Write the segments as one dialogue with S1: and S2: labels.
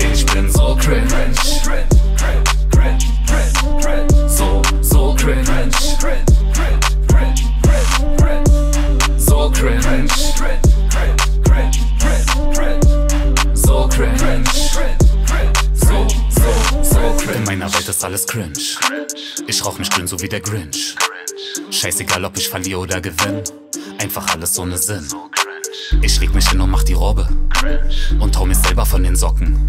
S1: Ich bin so cringe, cringe, cringe, cringe, cringe. So, so cringe, cringe, cringe, cringe, cringe, cringe. So cringe, cringe, cringe, cringe, cringe, cringe. So cringe, cringe, cringe, so, so, so cringe.
S2: In meiner Welt ist alles cringe. Ich rauch mich grün so wie der Grinch. Scheißegal, ob ich verliere oder gewinn. Einfach alles ohne Sinn. Ich leg mich hin und mach die Robbe. Und hau mir selber von den Socken.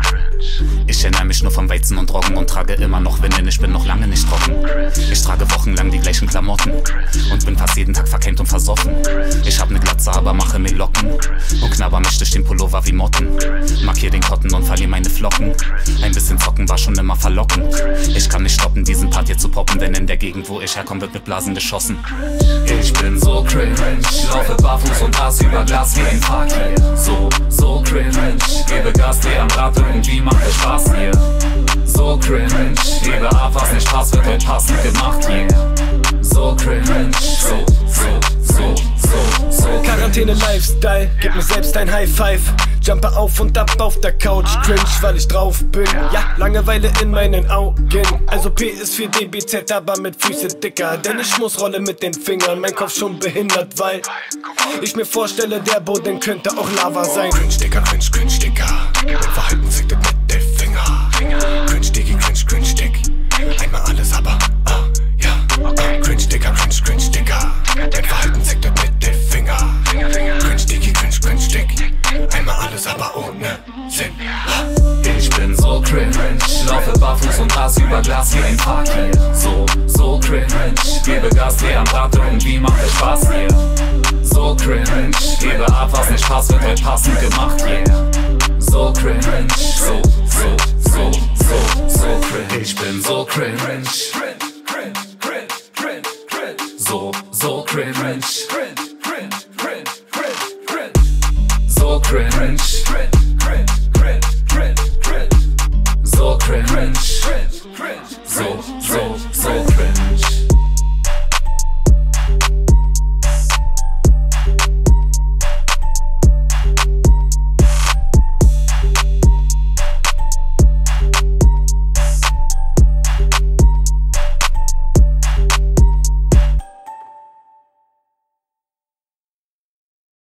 S2: Ich ernähr mich nur vom Weizen und Roggen und trage immer noch Windeln, ich bin noch lange nicht trocken. Ich trage wochenlang die gleichen Klamotten und bin fast jeden Tag verkämmt und versoffen. Ich hab ne Glatze, aber mache mir Locken und knabber mich durch den Pullover wie Motten. Markier den Kotten und verlier meine Flocken. Ein bisschen zocken war schon immer verlockend. Ich kann nicht stoppen, diesen Part hier zu poppen, denn in der Gegend, wo ich herkomme, wird mit Blasen geschossen.
S1: Ich bin so cringe, laufe barfuß und Ass über Glas wie ein Fakir. So, so cringe, gebe Gas, dreh am Rad, irgendwie macht es Spaß hier. So cringe, gebe ab, was nicht passt, wird heute passend gemacht hier. So cringe, so, so, so, so, so cringe.
S3: Quarantäne Lifestyle, gib mir selbst ein High Five. Jumpe auf und ab auf der Couch, cringe, weil ich drauf bin. Ja, Langeweile in meinen Augen. Also P ist für DBZ, aber mit Füße dicker. Denn ich muss rolle mit den Fingern, mein Kopf schon behindert, weil ich mir vorstelle, der Boden könnte auch Lava sein.
S4: Cringe, Digga, cringe, cringe, Digga. Cringe,
S1: laufe barfuß und Ass über Glas wie ein Fakir. So, so cringe, gebe Gas, dreh am Rad, irgendwie macht es Spaß hier. So cringe, gebe ab, was nicht passt, wird heute passend gemacht, yeah. So cringe, so, so, so, so, so cringe. Ich bin so cringe. So, so cringe. So cringe,